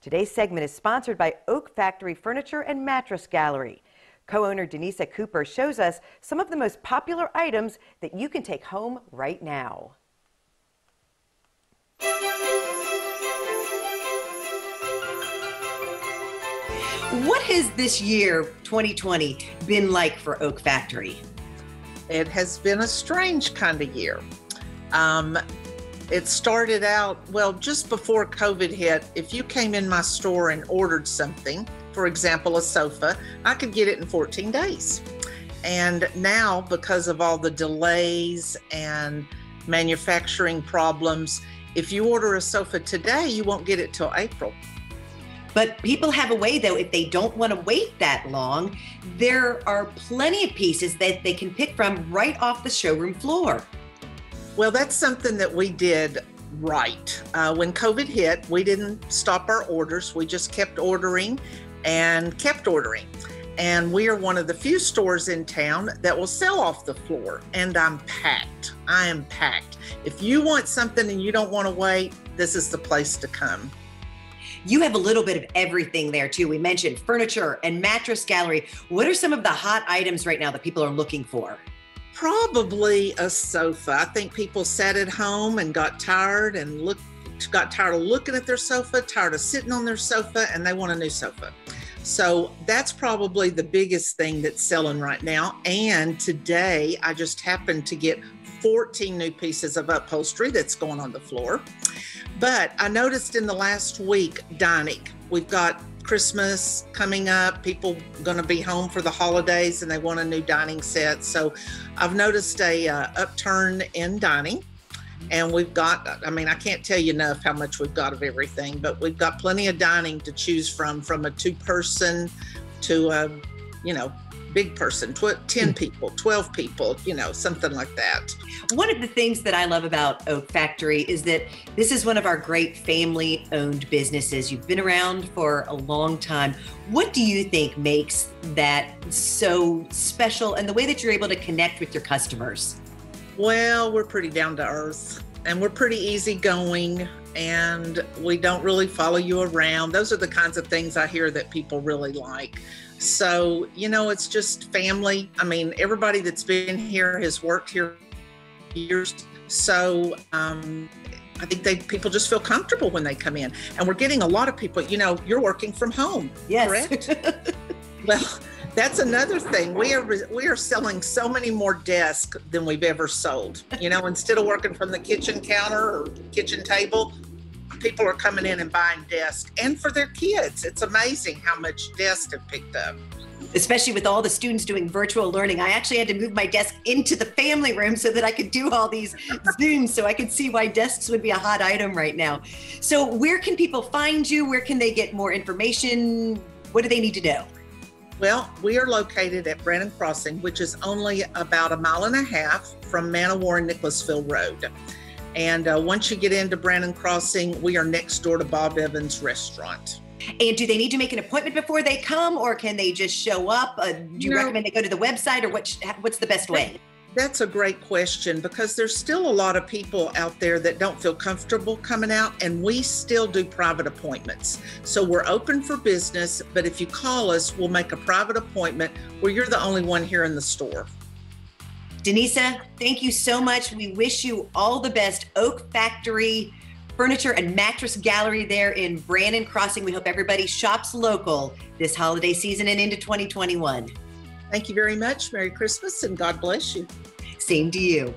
Today's segment is sponsored by Oak Factory Furniture and Mattress Gallery. Co-owner Denisa Cooper shows us some of the most popular items that you can take home right now. What has this year, 2020, been like for Oak Factory? It has been a strange kind of year. Um, it started out, well, just before COVID hit, if you came in my store and ordered something, for example, a sofa, I could get it in 14 days. And now, because of all the delays and manufacturing problems, if you order a sofa today, you won't get it till April. But people have a way, though, if they don't want to wait that long, there are plenty of pieces that they can pick from right off the showroom floor. Well, that's something that we did right. Uh, when COVID hit, we didn't stop our orders. We just kept ordering and kept ordering. And we are one of the few stores in town that will sell off the floor. And I'm packed. I am packed. If you want something and you don't want to wait, this is the place to come. You have a little bit of everything there too. We mentioned furniture and mattress gallery. What are some of the hot items right now that people are looking for? Probably a sofa. I think people sat at home and got tired and looked got tired of looking at their sofa, tired of sitting on their sofa, and they want a new sofa. So that's probably the biggest thing that's selling right now. And today I just happened to get 14 new pieces of upholstery that's going on the floor. But I noticed in the last week dining, we've got Christmas coming up, people going to be home for the holidays and they want a new dining set. So I've noticed a uh, upturn in dining and we've got i mean i can't tell you enough how much we've got of everything but we've got plenty of dining to choose from from a two person to a you know big person, tw- 10 hmm. people, 12 people, you know, something like that. One of the things that I love about Oak Factory is that this is one of our great family owned businesses. You've been around for a long time. What do you think makes that so special and the way that you're able to connect with your customers? Well, we're pretty down to earth and we're pretty easygoing and we don't really follow you around. Those are the kinds of things I hear that people really like. So, you know, it's just family. I mean, everybody that's been here has worked here years. So, um, I think they people just feel comfortable when they come in. And we're getting a lot of people, you know, you're working from home. Yes. Correct? well, that's another thing. We are we are selling so many more desks than we've ever sold. You know, instead of working from the kitchen counter or kitchen table, people are coming in and buying desks and for their kids. It's amazing how much desks have picked up. Especially with all the students doing virtual learning. I actually had to move my desk into the family room so that I could do all these Zooms so I could see why desks would be a hot item right now. So, where can people find you? Where can they get more information? What do they need to know? Well, we are located at Brannon Crossing, which is only about a mile and a half from Man-O-War and Nicholasville Road. And uh, once you get into Brannon Crossing, we are next door to Bob Evans Restaurant. And do they need to make an appointment before they come, or can they just show up? Uh, do you no. recommend they go to the website, or what, what's the best way? That's a great question because there's still a lot of people out there that don't feel comfortable coming out, and we still do private appointments. So we're open for business, but if you call us, we'll make a private appointment where you're the only one here in the store. Denisa, thank you so much. We wish you all the best. Oak Factory Furniture and Mattress Gallery there in Brannon Crossing. We hope everybody shops local this holiday season and into 2021. Thank you very much. Merry Christmas and God bless you. Same to you.